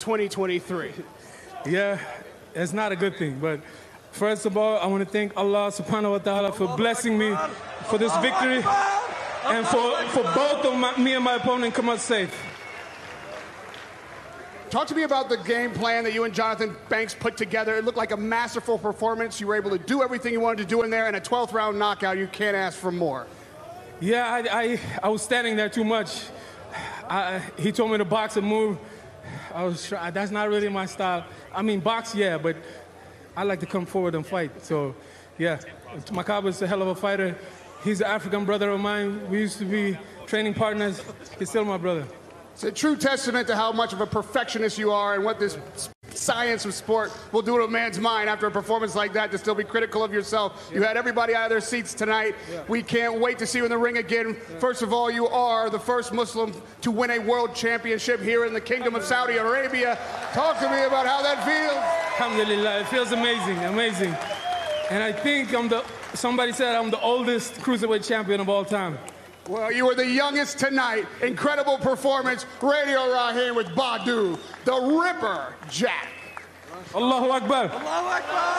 2023? Yeah, it's not a good thing. But first of all, I want to thank Allah subhanahu wa ta'ala for blessing me for this victory and for, for both of my, me and my opponent come out safe. Talk to me about the game plan that you and Jonathan Banks put together. It looked like a masterful performance. You were able to do everything you wanted to do in there, and a 12th round knockout. You can't ask for more. Yeah, I, I, I was standing there too much. I, he told me to box and move. I was that's not really my style. I mean, box, yeah, but I like to come forward and fight. So, yeah, is a hell of a fighter. He's an African brother of mine. We used to be training partners. He's still my brother. It's a true testament to how much of a perfectionist you are and what this science of sport will do to a man's mind after a performance like that to still be critical of yourself. Yeah. You had everybody out of their seats tonight. Yeah. We can't wait to see you in the ring again. Yeah. First of all, you are the first Muslim to win a world championship here in the Kingdom of Saudi Arabia. Talk to me about how that feels. Alhamdulillah, it feels amazing, amazing. And I think I'm the, somebody said I'm the oldest cruiserweight champion of all time. Well, you were the youngest tonight. Incredible performance. Radio Raheem with Badou, the Ripper Jack. الله أكبر. الله أكبر.